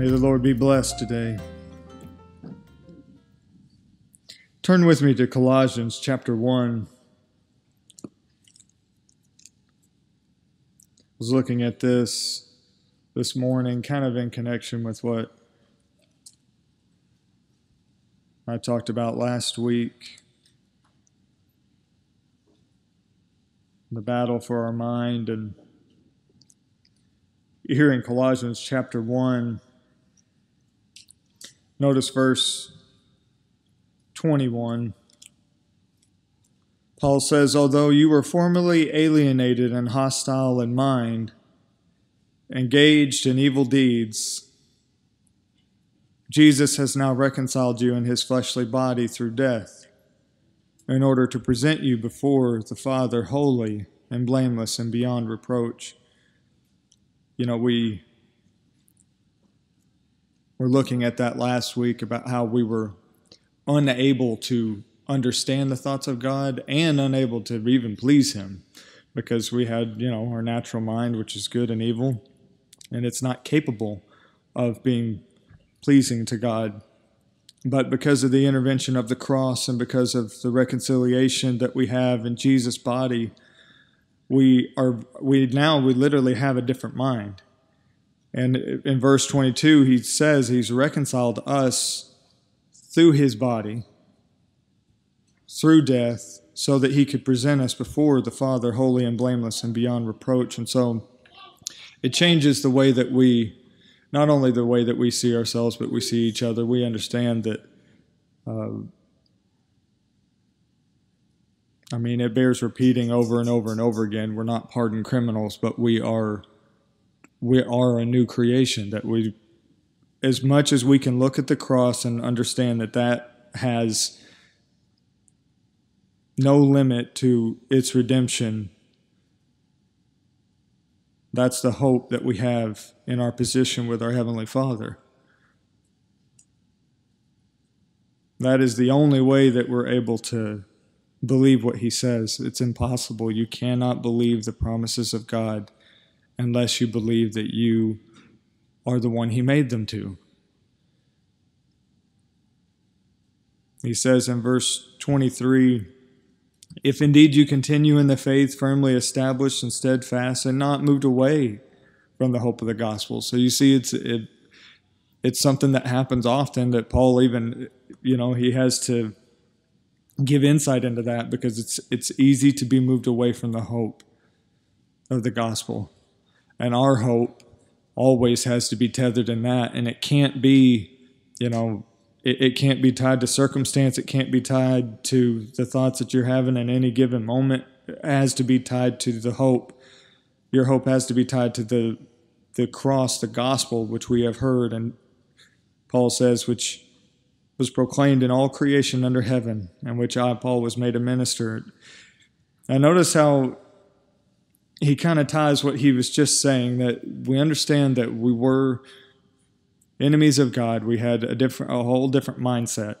May the Lord be blessed today. Turn with me to Colossians chapter 1. I was looking at this this morning, kind of in connection with what I talked about last week. The battle for our mind. And here in Colossians chapter 1, notice verse 21. Paul says, Although you were formerly alienated and hostile in mind, engaged in evil deeds, Jesus has now reconciled you in his fleshly body through death, in order to present you before the Father holy and blameless and beyond reproach. You know, we were looking at that last week about how we were unable to understand the thoughts of God and unable to even please Him because we had, you know, our natural mind, which is good and evil, and it's not capable of being pleasing to God. But because of the intervention of the cross and because of the reconciliation that we have in Jesus' body, we are we now we literally have a different mind. And in verse 22, he says he's reconciled us through his body, through death, so that he could present us before the Father holy and blameless and beyond reproach. And so it changes the way that we not only the way that we see ourselves, but we see each other. We understand that. Uh, I mean, it bears repeating over and over and over again. We're not pardoned criminals, but we are. We are a new creation. That we, as much as we can look at the cross and understand that that has no limit to its redemption that's the hope that we have in our position with our Heavenly Father. That is the only way that we're able to believe what He says. It's impossible. You cannot believe the promises of God unless you believe that you are the one He made them to. He says in verse 23 if indeed you continue in the faith, firmly established and steadfast, and not moved away from the hope of the gospel. So you see, it's it, it's something that happens often that Paul even, you know, he has to give insight into that because it's it's easy to be moved away from the hope of the gospel, and our hope always has to be tethered in that, and it can't be, you know, it, it can't be tied to circumstance. It can't be tied to the thoughts that you're having in any given moment. It has to be tied to the hope. Your hope has to be tied to the the cross, the gospel, which we have heard, and Paul says, which was proclaimed in all creation under heaven, and which I, Paul, was made a minister. Now, notice how he kind of ties what he was just saying that we understand that we were enemies of God. We had a different, a whole different mindset.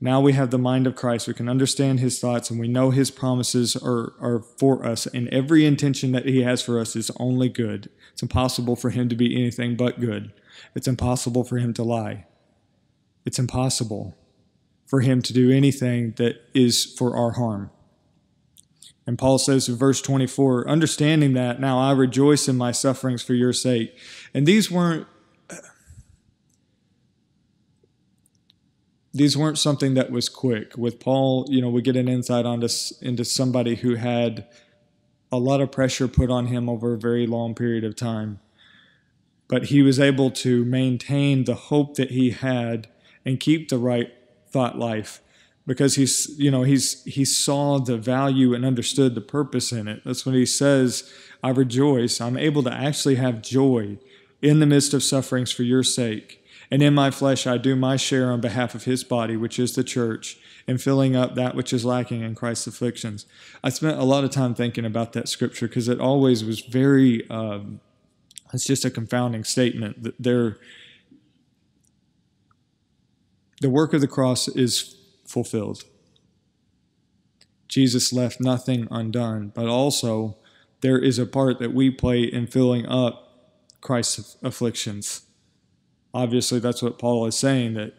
Now we have the mind of Christ. We can understand his thoughts and we know his promises are, are for us. And every intention that he has for us is only good. It's impossible for him to be anything but good. It's impossible for him to lie. It's impossible for him to do anything that is for our harm. And Paul says in verse 24, understanding that, now I rejoice in my sufferings for your sake. And these weren't these weren't something that was quick. With Paul, you know, we get an insight onto into somebody who had a lot of pressure put on him over a very long period of time. But he was able to maintain the hope that he had and keep the right thought life because he's you know he's he saw the value and understood the purpose in it. That's when he says i rejoice. I'm able to actually have joy in the midst of sufferings for your sake. And in my flesh I do my share on behalf of his body, which is the church, in filling up that which is lacking in Christ's afflictions. I spent a lot of time thinking about that scripture because it always was very, um, it's just a confounding statement that there, the work of the cross is fulfilled. Jesus left nothing undone, but also there is a part that we play in filling up Christ's afflictions obviously that's what Paul is saying that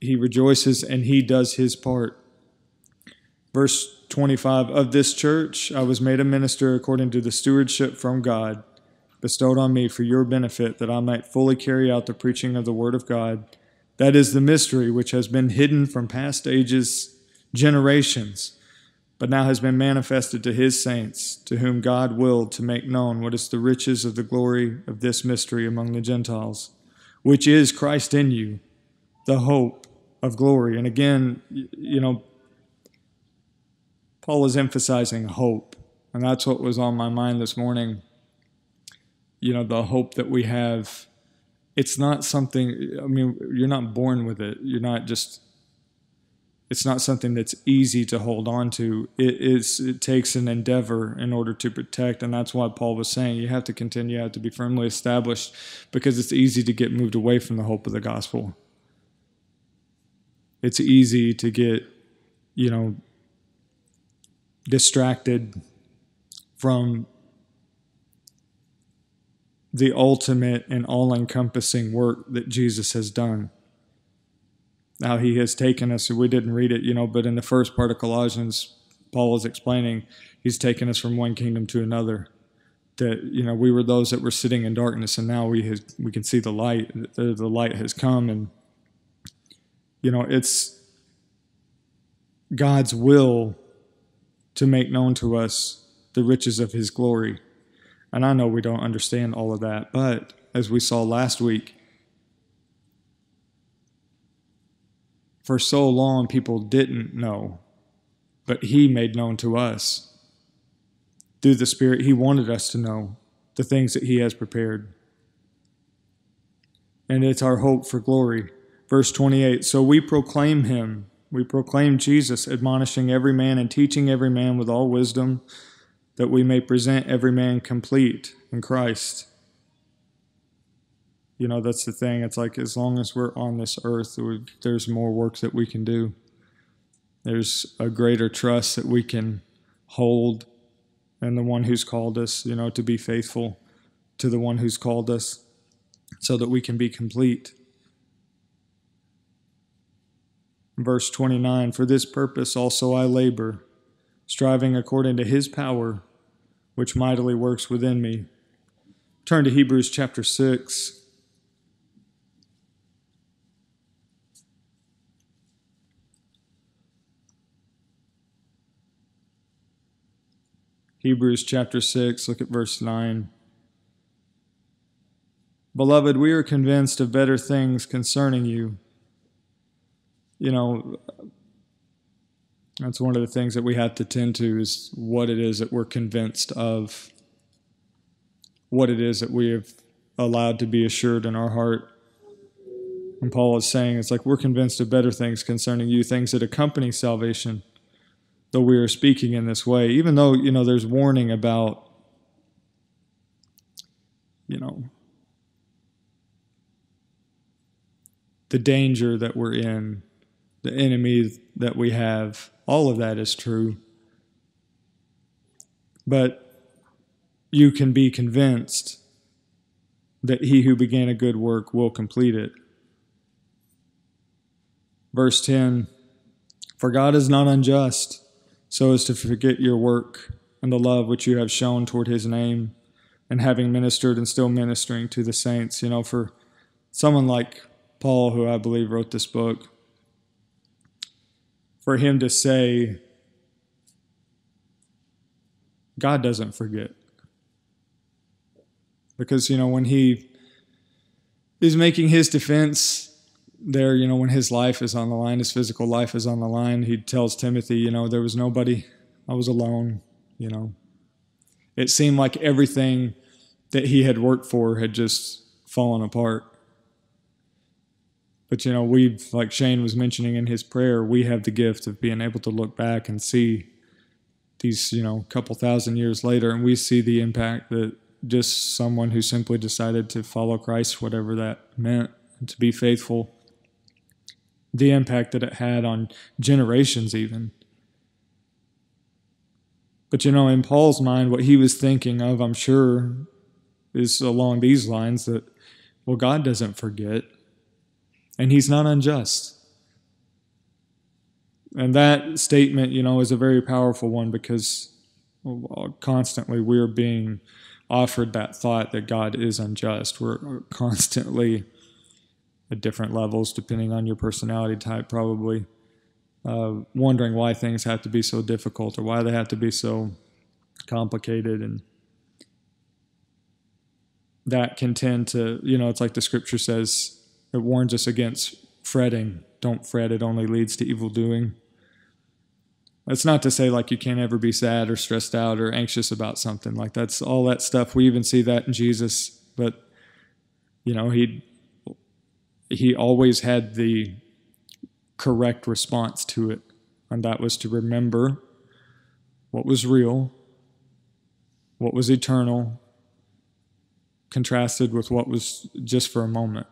he rejoices and he does his part. Verse 25 Of this church I was made a minister according to the stewardship from God bestowed on me for your benefit, that I might fully carry out the preaching of the Word of God. That is the mystery which has been hidden from past ages, generations, but now has been manifested to his saints, to whom God willed to make known what is the riches of the glory of this mystery among the Gentiles, which is Christ in you, the hope of glory. And again, you know, Paul is emphasizing hope, and that's what was on my mind this morning. You know, the hope that we have. It's not something, I mean, you're not born with it. You're not just it's not something that's easy to hold on to. It is it takes an endeavor in order to protect, and that's why Paul was saying you have to continue, you have to be firmly established, because it's easy to get moved away from the hope of the gospel. It's easy to get, you know, distracted from the ultimate and all-encompassing work that Jesus has done Now, he has taken us. We didn't read it, you know, but in the first part of Colossians, Paul is explaining he's taken us from one kingdom to another. That you know we were those that were sitting in darkness, and now we has, we can see the light. The, the light has come, and you know it's God's will to make known to us the riches of His glory. And I know we don't understand all of that, but as we saw last week, for so long people didn't know, but He made known to us. Through the Spirit, He wanted us to know the things that He has prepared. And it's our hope for glory. Verse 28 So we proclaim Him, we proclaim Jesus, admonishing every man and teaching every man with all wisdom, that we may present every man complete in Christ. You know that's the thing. It's like as long as we're on this earth there's more work that we can do. There's a greater trust that we can hold in the one who's called us you know to be faithful to the one who's called us so that we can be complete. Verse 29 for this purpose also i labor striving according to his power which mightily works within me turn to hebrews chapter 6 Hebrews chapter 6, look at verse 9. Beloved, we are convinced of better things concerning you. You know, that's one of the things that we have to tend to is what it is that we're convinced of, what it is that we have allowed to be assured in our heart. And Paul is saying it's like we're convinced of better things concerning you, things that accompany salvation though we are speaking in this way, even though, you know, there's warning about, you know, the danger that we're in, the enemy that we have, all of that is true. But you can be convinced that he who began a good work will complete it. Verse 10 For God is not unjust so as to forget your work and the love which you have shown toward his name and having ministered and still ministering to the saints. You know, for someone like Paul, who I believe wrote this book, for him to say, God doesn't forget. Because, you know, when he is making his defense there, you know, when his life is on the line, his physical life is on the line, he tells Timothy, you know, there was nobody, I was alone, you know. It seemed like everything that he had worked for had just fallen apart. But, you know, we've, like Shane was mentioning in his prayer, we have the gift of being able to look back and see these, you know, couple thousand years later, and we see the impact that just someone who simply decided to follow Christ, whatever that meant, to be faithful the impact that it had on generations, even. But you know, in Paul's mind, what he was thinking of, I'm sure, is along these lines that, well, God doesn't forget. And he's not unjust. And that statement, you know, is a very powerful one because constantly we're being offered that thought that God is unjust. We're constantly at different levels, depending on your personality type, probably uh, wondering why things have to be so difficult or why they have to be so complicated. And that can tend to, you know, it's like the scripture says, it warns us against fretting. Don't fret, it only leads to evil doing. That's not to say like you can't ever be sad or stressed out or anxious about something. Like that's all that stuff. We even see that in Jesus, but you know, he he always had the correct response to it, and that was to remember what was real, what was eternal, contrasted with what was just for a moment.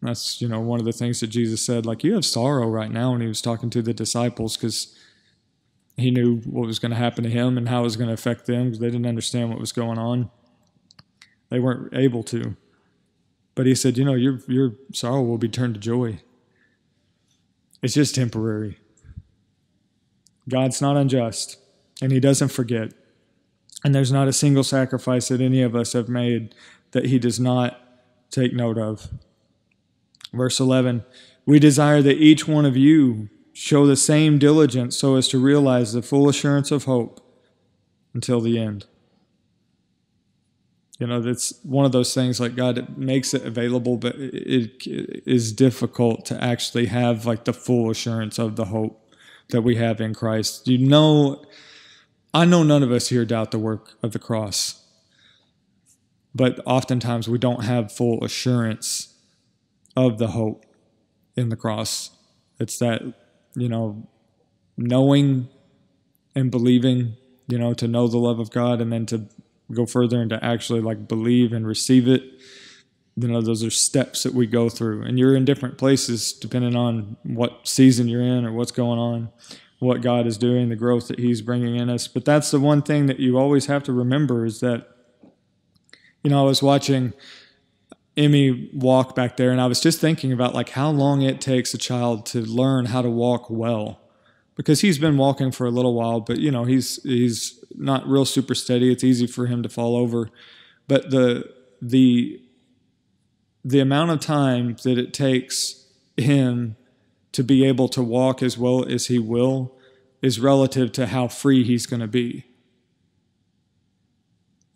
That's, you know, one of the things that Jesus said, like, you have sorrow right now And he was talking to the disciples because he knew what was going to happen to him and how it was going to affect them because they didn't understand what was going on. They weren't able to. But he said, you know, your, your sorrow will be turned to joy. It's just temporary. God's not unjust, and he doesn't forget. And there's not a single sacrifice that any of us have made that he does not take note of. Verse 11 We desire that each one of you show the same diligence so as to realize the full assurance of hope until the end. You know, that's one of those things like God makes it available, but it is difficult to actually have like the full assurance of the hope that we have in Christ. You know, I know none of us here doubt the work of the cross, but oftentimes we don't have full assurance of the hope in the cross. It's that you know, knowing and believing, you know, to know the love of God and then to go further and to actually like believe and receive it. You know, those are steps that we go through. And you're in different places depending on what season you're in or what's going on, what God is doing, the growth that He's bringing in us. But that's the one thing that you always have to remember is that, you know, I was watching Emmy walk back there, and I was just thinking about like how long it takes a child to learn how to walk well, because he's been walking for a little while, but you know he's he's not real super steady. It's easy for him to fall over, but the the the amount of time that it takes him to be able to walk as well as he will is relative to how free he's going to be.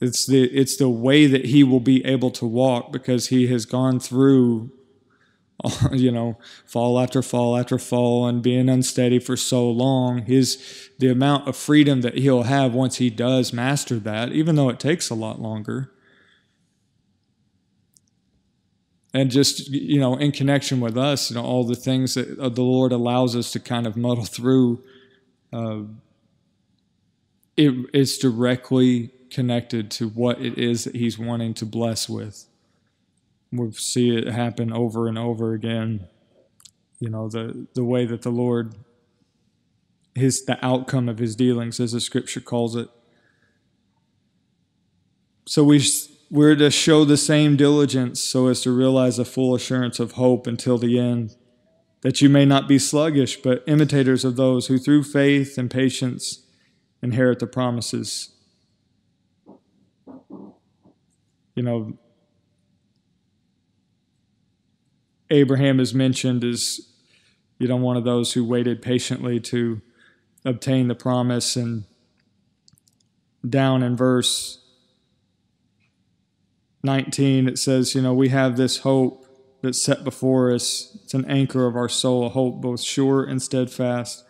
It's the it's the way that he will be able to walk because he has gone through you know fall after fall after fall and being unsteady for so long. His the amount of freedom that he'll have once he does master that even though it takes a lot longer. And just you know in connection with us you know all the things that the lord allows us to kind of muddle through uh, it's directly connected to what it is that he's wanting to bless with. We see it happen over and over again. You know, the, the way that the Lord, his the outcome of his dealings, as the scripture calls it. So we we're to show the same diligence so as to realize a full assurance of hope until the end, that you may not be sluggish, but imitators of those who through faith and patience inherit the promises. You know, Abraham is mentioned as, you know, one of those who waited patiently to obtain the promise. And down in verse 19, it says, you know, we have this hope that's set before us. It's an anchor of our soul, a hope both sure and steadfast,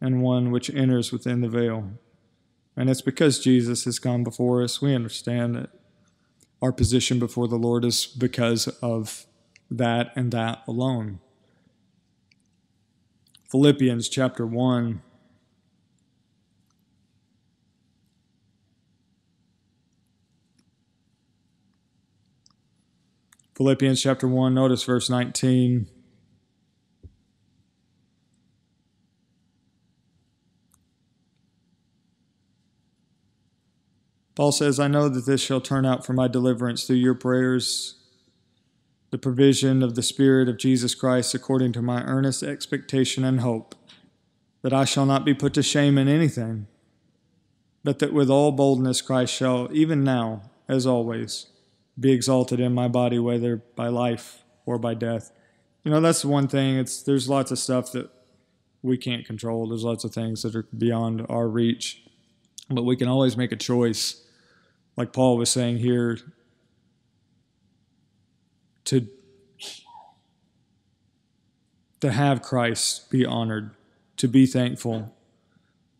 and one which enters within the veil. And it's because Jesus has gone before us. We understand that our position before the Lord is because of that and that alone. Philippians chapter 1. Philippians chapter 1, notice verse 19. Paul says, I know that this shall turn out for my deliverance through your prayers the provision of the Spirit of Jesus Christ according to my earnest expectation and hope, that I shall not be put to shame in anything, but that with all boldness Christ shall, even now, as always, be exalted in my body, whether by life or by death. You know, that's one thing. It's there's lots of stuff that we can't control. There's lots of things that are beyond our reach, but we can always make a choice. Like Paul was saying here, to to have Christ be honored, to be thankful,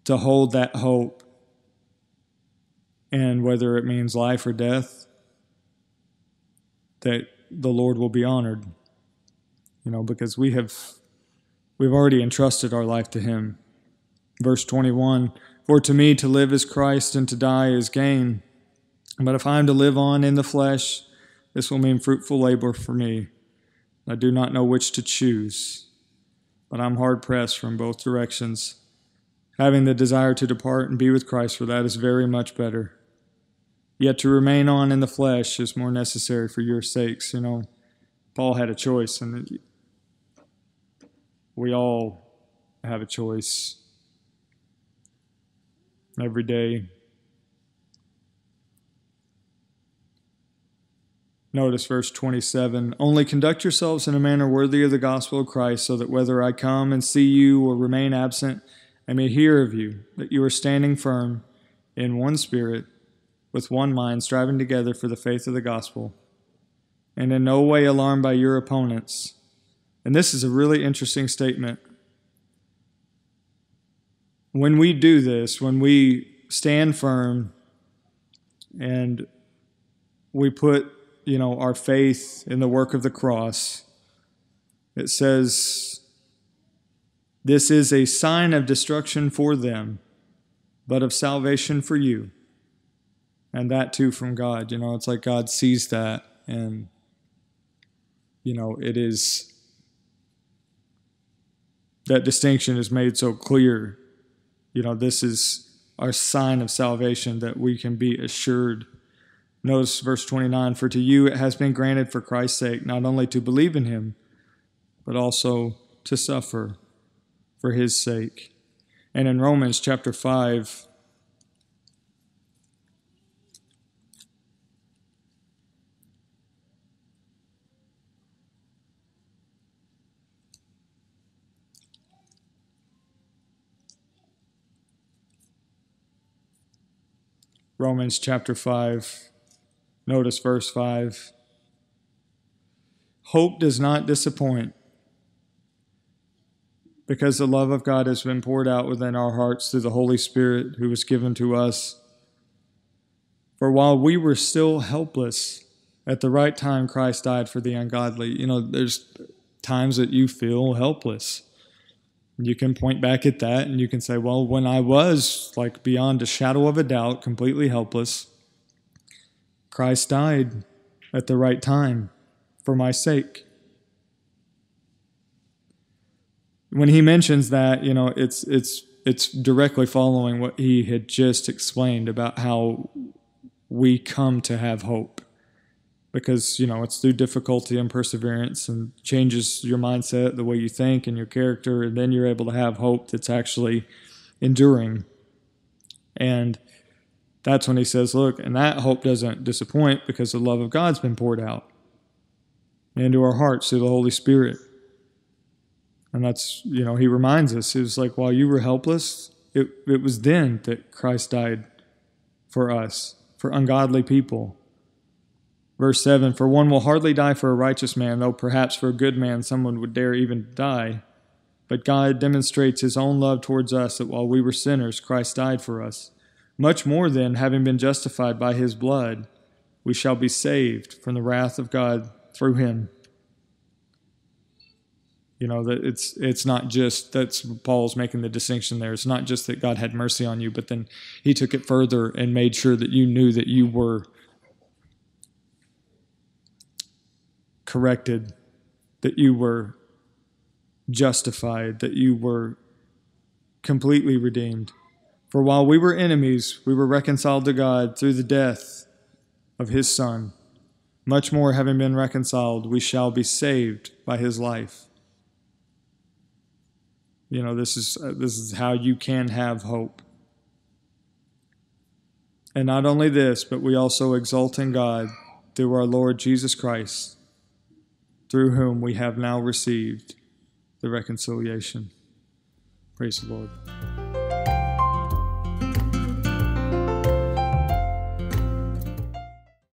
to hold that hope, and whether it means life or death, that the Lord will be honored. You know, because we have we've already entrusted our life to him. Verse 21, for to me to live is Christ and to die is gain. But if I am to live on in the flesh, this will mean fruitful labor for me. I do not know which to choose, but I'm hard pressed from both directions, having the desire to depart and be with Christ, for that is very much better. Yet to remain on in the flesh is more necessary for your sakes. You know, Paul had a choice, and we all have a choice every day. Notice verse 27 Only conduct yourselves in a manner worthy of the gospel of Christ, so that whether I come and see you or remain absent, I may hear of you, that you are standing firm in one spirit with one mind, striving together for the faith of the gospel, and in no way alarmed by your opponents. And this is a really interesting statement. When we do this, when we stand firm and we put, you know, our faith in the work of the cross, it says, This is a sign of destruction for them, but of salvation for you and that too from God. You know, it's like God sees that, and you know, it is that distinction is made so clear. You know, this is our sign of salvation that we can be assured. Notice verse 29 For to you it has been granted for Christ's sake not only to believe in him, but also to suffer for his sake. And in Romans chapter 5, Romans chapter 5. Notice verse 5. Hope does not disappoint because the love of God has been poured out within our hearts through the Holy Spirit who was given to us. For while we were still helpless, at the right time Christ died for the ungodly. You know, there's times that you feel helpless you can point back at that and you can say, well, when I was like beyond a shadow of a doubt, completely helpless, Christ died at the right time for my sake. When he mentions that, you know, it's it's it's directly following what he had just explained about how we come to have hope because you know it's through difficulty and perseverance and changes your mindset the way you think and your character and then you're able to have hope that's actually enduring and that's when he says look and that hope doesn't disappoint because the love of god's been poured out into our hearts through the holy spirit and that's you know he reminds us it was like while you were helpless it, it was then that christ died for us for ungodly people Verse 7 For one will hardly die for a righteous man, though perhaps for a good man someone would dare even die. But God demonstrates his own love towards us that while we were sinners, Christ died for us. Much more then, having been justified by his blood, we shall be saved from the wrath of God through him. You know, that it's it's not just that's Paul's making the distinction there. It's not just that God had mercy on you, but then he took it further and made sure that you knew that you were corrected, that you were justified, that you were completely redeemed. For while we were enemies, we were reconciled to God through the death of his Son. Much more, having been reconciled, we shall be saved by his life. You know, this is, uh, this is how you can have hope. And not only this, but we also exult in God through our Lord Jesus Christ, through whom we have now received the reconciliation. Praise the Lord.